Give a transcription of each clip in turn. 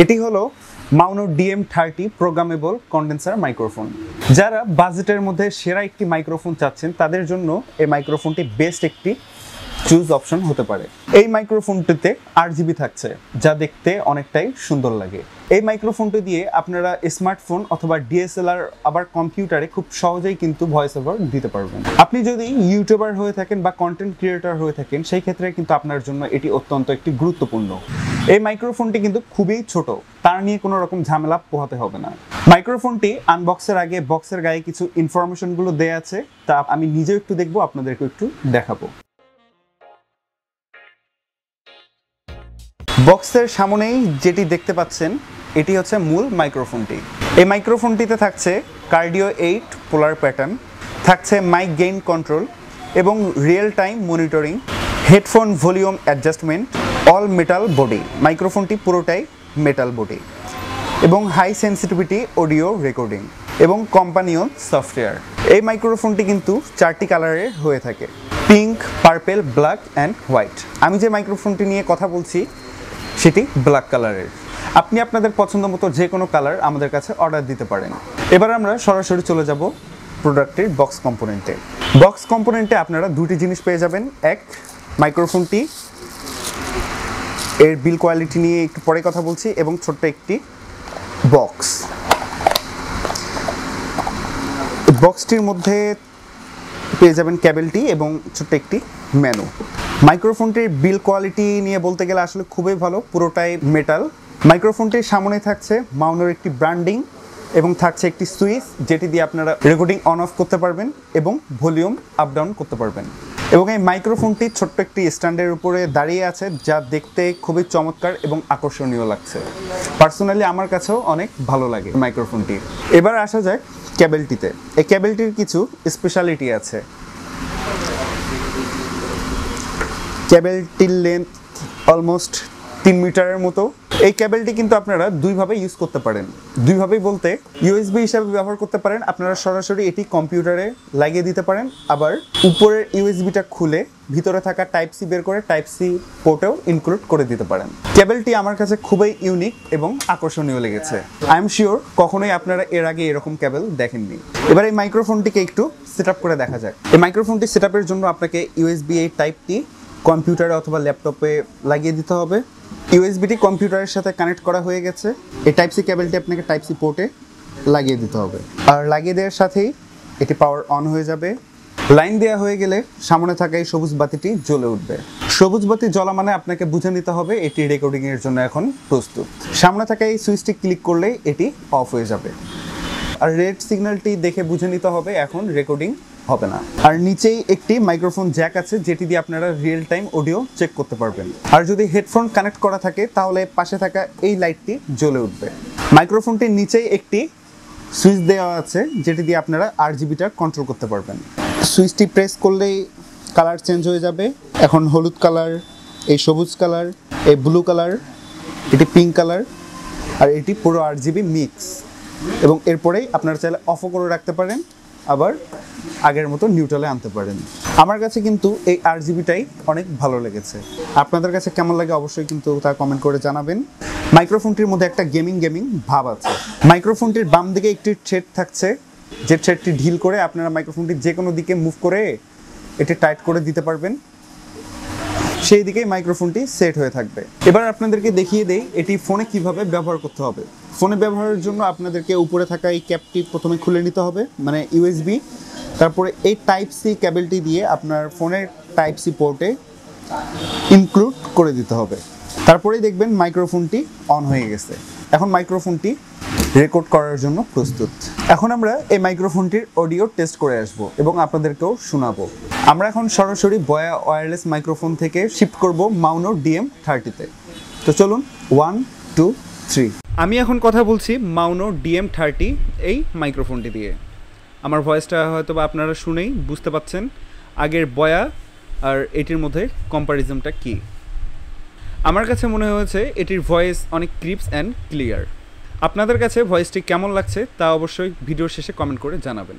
এটি হলো Maono DM thirty programmable condenser microphone যারা বাজেটের মধ্যে সেরা একটি মাইক্রোফোন চাচ্ছেন, তাদের জন্য এই মাইক্রোফোনটি বেস্ট একটি চুজ অপশন হতে পারে। এই মাইক্রোফোনটিতে আট জিবি থাকছে, যা দেখতে অনেকটাই সুন্দর লাগে। এই মাইক্রোফোনটি দিয়ে আপনারা স্মার্টফোন অথবা ডিএসএলআর আবার কম্পিউটারে খুব সহজেই কিন্তু ভয়েস ওভার দিতে পারবেন। আপনি যদি ইউটিউবার হয়ে থাকেন বা কন্টেন্ট ক্রিয়েটার হয়ে থাকেন, সেই ক্ষেত্রে কিন্তু আপনার জন্য এটি অত্যন্ত একটি গুরুত্বপূর্ণ। এই মাইক্রোফোনটি কিন্তু খুবই ছোট। তার নিয়ে কোনো রকম ঝামেলা পোহাতে হবে না। মাইক্রোফোনটি আনবক্সের আগে বক্সের গায়ে কিছু ইনফরমেশনগুলো দেয়া আছে, তা আমি নিজেও একটু দেখব আপনাদেরকে একটু দেখাবো। বক্সের সামনেই যেটি দেখতে পাচ্ছেন, এটি হচ্ছে মূল মাইক্রোফোনটি এই মাইক্রোফোনটিতে থাকছে কার্ডিও এইট পোলার প্যাটার্ন থাকছে মাইক গেইন কন্ট্রোল এবং real time monitoring headphone volume adjustment all metal body মাইক্রোফোনটি পুরোটাই মেটাল বডি এবং হাই সেন্সিটিভিটি অডিও রেকর্ডিং এবং কোম্পানিও সফটওয়্যার এই মাইক্রোফোনটি কিন্তু চারটি কালারের হয়ে থাকে। Pink purple black and white আমি যে মাইক্রোফোনটি নিয়ে কথা বলছি, সেটি ব্ল্যাক কালারের আপনি আপনাদের পছন্দ মতো যে কোনো কালার আমাদের কাছে অর্ডার দিতে পারেন। এবার আমরা সরাসরি চলে যাব প্রোডাক্টের বক্স কম্পোনেন্টে বক্স কম্পোনেন্টে আপনারা দুটি জিনিস পেয়ে যাবেন। এক মাইক্রোফোনটি এর বিল কোয়ালিটি নিয়ে একটু পরে কথা বলছি এবং ছোট্ট একটি বক্স। বক্সটির মধ্যে পেয়ে যাবেন ক্যাবেলটি এবং ছোট্ট একটি মেনু। মাইক্রোফোনটির বিল কোয়ালিটি নিয়ে বলতে গেলে আসলে খুবই ভালো, পুরোটাই মেটাল। মাইক্রোফোনটির সামনে থাকছে মাউনোর একটি ব্র্যান্ডিং এবং থাকছে একটি সুইচ, যেটি দিয়ে আপনারা রেকর্ডিং অন অফ করতে পারবেন এবং ভলিউম আপ ডাউন করতে পারবেন। এবং এই মাইক্রোফোনটি ছোট্ট একটি স্ট্যান্ডের উপরে দাঁড়িয়ে আছে, যা দেখতে খুবই চমৎকার এবং আকর্ষণীয় লাগছে। পার্সোনালি আমার কাছেও অনেক ভালো লাগে মাইক্রোফোনটি। এবার আসা যাক ক্যাবেলটিতে। এই ক্যাবেলটির কিছু স্পেশালিটি আছে। ক্যাবেলটির লেন্থ অলমোস্ট তিন মিটারের মতো। এই ক্যাবেলটি কিন্তু আপনারা দুইভাবে ইউজ করতে পারেন। দুইভাবেই বলতে ইউএসবি হিসাবে ব্যবহার করতে পারেন। আপনারা সরাসরি এটি কম্পিউটারে লাগিয়ে দিতে পারেন। আবার উপরের ইউএসবিটা খুলে ভিতরে থাকা টাইপ সি বের করে টাইপ সি পোর্টেও ইনক্লুড করে দিতে পারেন। কেবলটি আমার কাছে খুবই ইউনিক এবং আকর্ষণীয় লেগেছে। আই এম শিওর কখনোই আপনারা এর আগে এরকম কেবল দেখেননি। এবার এই মাইক্রোফোনটিকে একটু সেট করে দেখা যাক। এই মাইক্রোফোনটি সেট জন্য আপনাকে ইউএসবি এই টাইপটি কম্পিউটারে অথবা ল্যাপটপে লাগিয়ে দিতে হবে। ইউএসবিটি কম্পিউটারের সাথে কানেক্ট করা হয়ে গেছে। এই টাইপ সি কেবলটি আপনাকে টাইপ সি পোর্টে লাগিয়ে দিতে হবে। আর লাগিয়ে দেওয়ার সাথেই এটি পাওয়ার অন হয়ে যাবে। লাইন দেওয়া হয়ে গেলে সামনে থাকা এই সবুজ বাতিটি জ্বলে উঠবে। সবুজ বাতি জ্বলা মানে আপনাকে বুঝে নিতে হবে এটি রেকর্ডিং এর জন্য এখন প্রস্তুত। সামনে থাকা এই সুইচটি ক্লিক করলেই এটি অফ হয়ে যাবে। আর রেড সিগন্যালটি দেখে বুঝে নিতে হবে এখন রেকর্ডিং হবে না। আর নিচেই একটি মাইক্রোফোন জ্যাক আছে, যেটি দিয়ে আপনারা রিয়েল টাইম অডিও চেক করতে পারবেন। আর যদি হেডফোন কানেক্ট করা থাকে, তাহলে পাশে থাকা এই লাইটটি জ্বলে উঠবে। মাইক্রোফোনটির নিচেই একটি সুইচ দেওয়া আছে, যেটি দিয়ে আপনারা আর জিবিটা কন্ট্রোল করতে পারবেন। সুইচটি প্রেস করলেই কালার চেঞ্জ হয়ে যাবে। এখন হলুদ কালার এই সবুজ কালার এই ব্লু কালার এটি পিঙ্ক কালার আর এটি পুরো আট জিবি মিক্স এবং এরপরেই আপনারা চাইলে অফও করে রাখতে পারেন। আবার আগের মতো নিউট্রালে আনতে পারেন। আমার কাছে কিন্তু এই আর জিবিটাই অনেক ভালো লেগেছে। আপনাদের কাছে কেমন লাগে অবশ্যই কিন্তু তা কমেন্ট করে জানাবেন। মাইক্রোফোনটির মধ্যে একটা গেমিং গেমিং ভাব আছে। মাইক্রোফোনটির বাম দিকে একটি থ্রেড থাকছে। যে থ্রেডটি ঢিল করে আপনারা মাইক্রোফোনটি যে কোনো দিকে মুভ করে এটি টাইট করে দিতে পারবেন। সেই দিকেই মাইক্রোফোনটি সেট হয়ে থাকবে। এবার আপনাদেরকে দেখিয়ে দেই এটি ফোনে কীভাবে ব্যবহার করতে হবে। ফোনে ব্যবহারের জন্য আপনাদেরকে উপরে থাকা এই ক্যাপটি প্রথমে খুলে নিতে হবে মানে ইউএসবি তারপরে এই টাইপ সি ক্যাবেলটি দিয়ে আপনার ফোনের টাইপ সি পোর্টে ইনক্লুড করে দিতে হবে। তারপরেই দেখবেন মাইক্রোফোনটি অন হয়ে গেছে। এখন মাইক্রোফোনটি রেকর্ড করার জন্য প্রস্তুত। এখন আমরা এই মাইক্রোফোনটির অডিও টেস্ট করে আসব এবং আপনাদেরকেও শোনাবো। আমরা এখন সরাসরি বয়া ওয়্যারলেস মাইক্রোফোন থেকে শিফট করব মাউনো ডিএম থার্টিতে। তো চলুন ওয়ান টু থ্রি আমি এখন কথা বলছি মাউনো ডিএম থার্টি এই মাইক্রোফোনটি দিয়ে। আমার ভয়েসটা হয়তো বা আপনারা শুনেই বুঝতে পাচ্ছেন আগের বয়া আর এটির মধ্যে কম্প্যারিজনটা কী। আমার কাছে মনে হয়েছে এটির ভয়েস অনেক ক্রিপস অ্যান্ড ক্লিয়ার আপনাদের কাছে ভয়েসটি কেমন লাগছে তা অবশ্যই ভিডিওর শেষে কমেন্ট করে জানাবেন।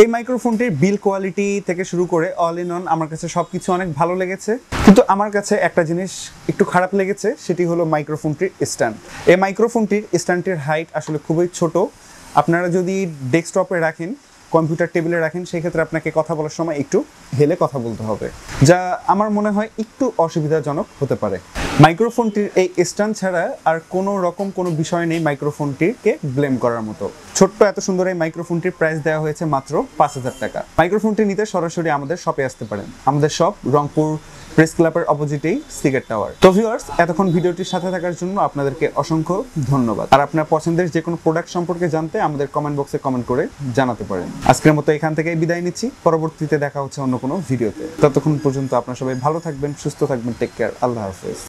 এই মাইক্রোফোনটির বিল কোয়ালিটি থেকে শুরু করে অল ইন অন আমার কাছে সব কিছু অনেক ভালো লেগেছে। কিন্তু আমার কাছে একটা জিনিস একটু খারাপ লেগেছে, সেটি হলো মাইক্রোফোনটির স্ট্যান্ড এই মাইক্রোফোনটির স্ট্যান্ডটির হাইট আসলে খুবই ছোট। আপনারা যদি ডেস্কটপে রাখেন কম্পিউটার টেবিলে রাখেন, সেক্ষেত্রে আপনাকে কথা বলার সময় একটু হেলে কথা বলতে হবে, যা আমার মনে হয় একটু অসুবিধাজনক হতে পারে। মাইক্রোফোনটির এই স্ট্যান্ড ছাড়া আর কোনো রকম কোনো বিষয় নেই মাইক্রোফোনটিকে ব্লেম করার মতো। ছোট্ট এত সুন্দর এই মাইক্রোফোনটির প্রাইস দেওয়া হয়েছে মাত্র পাঁচ হাজার টাকা। মাইক্রোফোনটি নিতে সরাসরি আমাদের শপে আসতে পারেন। আমাদের শপ রংপুর প্রেস ক্লাবের অপোজিটেই সিগার টাওয়ার। তো ভিউয়ার্স, এতক্ষণ ভিডিওটির সাথে থাকার জন্য আপনাদেরকে অসংখ্য ধন্যবাদ। আর আপনার পছন্দের যে কোনো প্রোডাক্ট সম্পর্কে জানতে আমাদের কমেন্ট বক্সে কমেন্ট করে জানাতে পারেন। আজকের মতো এখান থেকে বিদায় নিচ্ছি। পরবর্তীতে দেখা হচ্ছে অন্য কোনো ভিডিওতে। ততক্ষণ পর্যন্ত আপনার সবাই ভালো থাকবেন, সুস্থ থাকবেন টেক কেয়ার আল্লাহ হাফেজ।